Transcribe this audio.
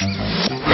嗯